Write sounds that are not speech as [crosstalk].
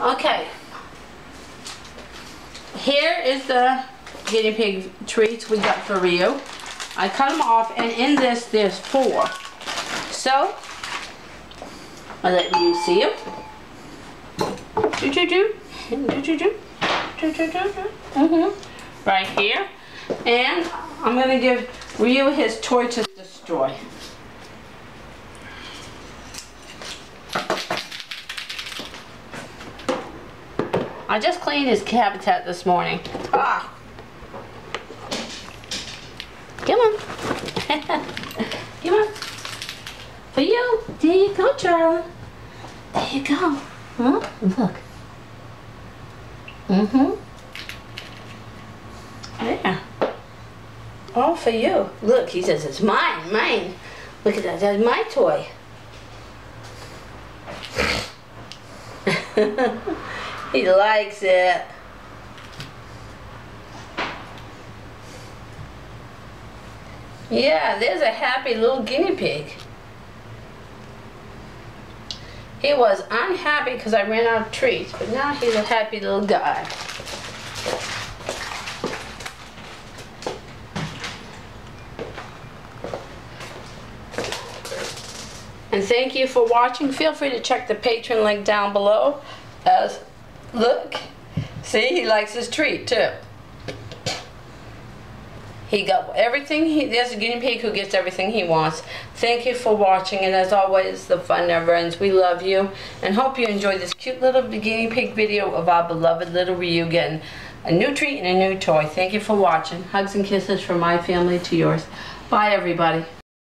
Okay. Here is the guinea pig treats we got for Ryu. I cut them off and in this there's four. So, I let you see them. Do do do. Do do do. Do do do do. Mm-hmm. Right here. And I'm gonna give Ryu his toy to destroy. I just cleaned his habitat this morning. Ah. Come on. [laughs] Come on. For you. There you go, Charlie. There you go. Huh? Look. Mm-hmm. Yeah. All for you. Look, he says it's mine, mine. Look at that, that's my toy. [laughs] he likes it. Yeah, there's a happy little guinea pig. He was unhappy because I ran out of treats, but now he's a happy little guy. And thank you for watching. Feel free to check the Patreon link down below. As look, see, he likes his treat too. He got everything, he, there's a guinea pig who gets everything he wants. Thank you for watching, and as always, the fun never ends. We love you, and hope you enjoyed this cute little guinea pig video of our beloved little Ryu getting a new treat and a new toy. Thank you for watching. Hugs and kisses from my family to yours. Bye, everybody.